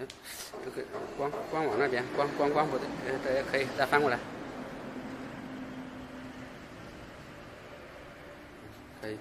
嗯，这个光光往那边，光光光，不对，嗯，对，可以，再翻过来。可以。